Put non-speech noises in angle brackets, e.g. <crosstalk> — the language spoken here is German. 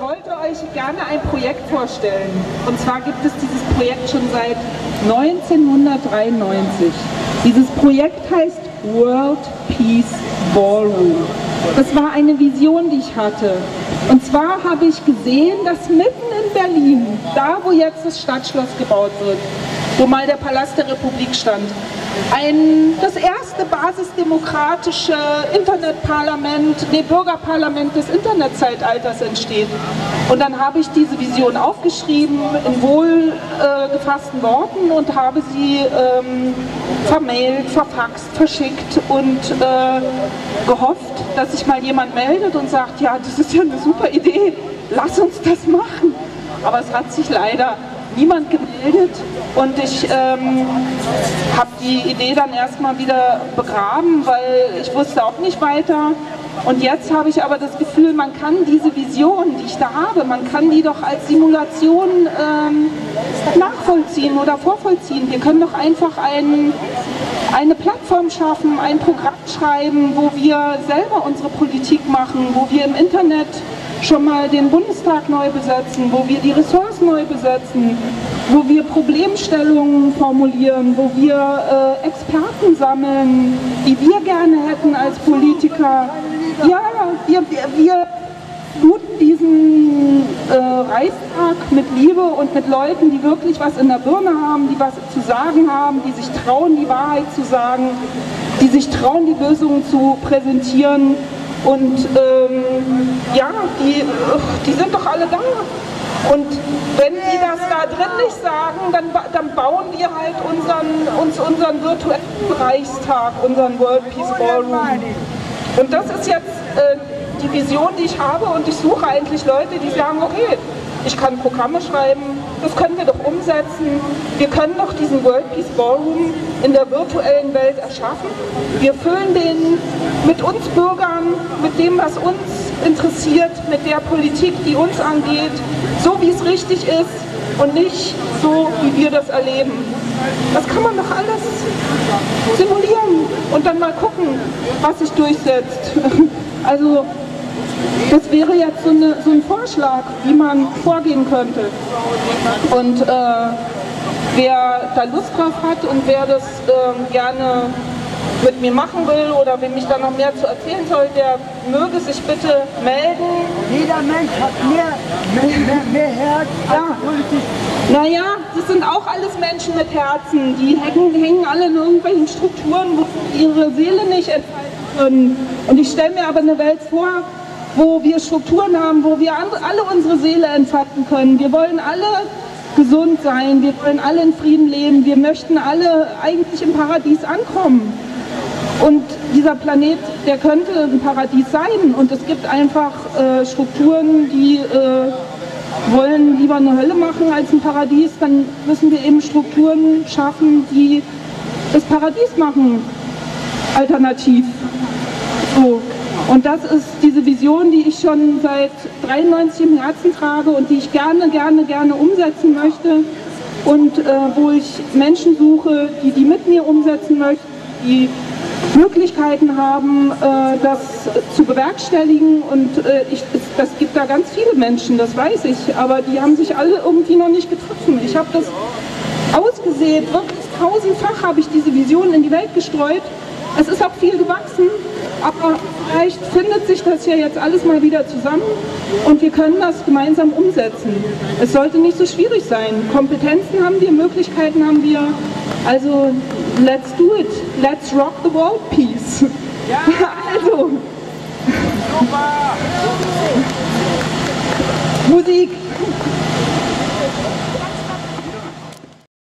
wollte euch gerne ein Projekt vorstellen. Und zwar gibt es dieses Projekt schon seit 1993. Dieses Projekt heißt World Peace Ballroom. Das war eine Vision, die ich hatte. Und zwar habe ich gesehen, dass mitten in Berlin, da wo jetzt das Stadtschloss gebaut wird, wo mal der Palast der Republik stand, ein, das erste basisdemokratische Internetparlament, nee, Bürgerparlament des Internetzeitalters entsteht. Und dann habe ich diese Vision aufgeschrieben in wohlgefassten äh, Worten und habe sie ähm, vermailt, verfaxt, verschickt und äh, gehofft, dass sich mal jemand meldet und sagt, ja, das ist ja eine super Idee, lass uns das machen. Aber es hat sich leider niemand gemeldet und ich ähm, habe die Idee dann erstmal wieder begraben, weil ich wusste auch nicht weiter. Und jetzt habe ich aber das Gefühl, man kann diese Vision, die ich da habe, man kann die doch als Simulation ähm, nachvollziehen oder vorvollziehen. Wir können doch einfach ein, eine Plattform schaffen, ein Programm schreiben, wo wir selber unsere Politik machen, wo wir im Internet schon mal den Bundestag neu besetzen, wo wir die Ressorts neu besetzen, wo wir Problemstellungen formulieren, wo wir äh, Experten sammeln, die wir gerne hätten als Politiker. Ja, wir, wir, wir fluten diesen äh, Reichstag mit Liebe und mit Leuten, die wirklich was in der Birne haben, die was zu sagen haben, die sich trauen, die Wahrheit zu sagen, die sich trauen, die Lösungen zu präsentieren und ähm, ja, die, die sind doch alle da. Und wenn die das da drin nicht sagen, dann, dann bauen wir halt unseren, uns unseren virtuellen Reichstag, unseren World Peace Ballroom. Und das ist jetzt äh, die Vision, die ich habe und ich suche eigentlich Leute, die sagen, okay, ich kann Programme schreiben, das können wir doch umsetzen. Wir können doch diesen World Peace Ballroom in der virtuellen Welt erschaffen. Wir füllen den mit uns Bürgern, mit dem, was uns interessiert, mit der Politik, die uns angeht, so wie es richtig ist und nicht so, wie wir das erleben. Das kann man doch alles simulieren und dann mal gucken, was sich durchsetzt. <laughs> Also das wäre jetzt so, eine, so, ein Vorschlag, wie man vorgehen könnte. Und äh, wer da Lust drauf hat und wer das äh, gerne mit mir machen will oder wem ich da noch mehr zu erzählen soll, der möge sich bitte melden. Jeder Mensch hat mehr, mehr, mehr, mehr Herz ja. Naja, das sind auch alles Menschen mit Herzen. Die hängen, hängen alle in irgendwelchen Strukturen, wo sie ihre Seele nicht entfalten können. Und ich stelle mir aber eine Welt vor, wo wir Strukturen haben, wo wir alle unsere Seele entfalten können. Wir wollen alle gesund sein, wir wollen alle in Frieden leben, wir möchten alle eigentlich im Paradies ankommen. Und dieser Planet, der könnte ein Paradies sein und es gibt einfach äh, Strukturen, die äh, wollen lieber eine Hölle machen als ein Paradies, dann müssen wir eben Strukturen schaffen, die das Paradies machen, alternativ. So. Und das ist diese Vision, die ich schon seit 93 im Herzen trage und die ich gerne, gerne, gerne umsetzen möchte. Und äh, wo ich Menschen suche, die die mit mir umsetzen möchten, die Möglichkeiten haben, äh, das zu bewerkstelligen. Und äh, ich, das gibt da ganz viele Menschen, das weiß ich, aber die haben sich alle irgendwie noch nicht getroffen. Ich habe das ausgesät, wirklich tausendfach habe ich diese Vision in die Welt gestreut. Es ist auch viel gewachsen, aber vielleicht findet sich das ja jetzt alles mal wieder zusammen und wir können das gemeinsam umsetzen. Es sollte nicht so schwierig sein. Kompetenzen haben wir, Möglichkeiten haben wir. Also, let's do it. Let's rock the world peace. Ja. <laughs> Also. Musik.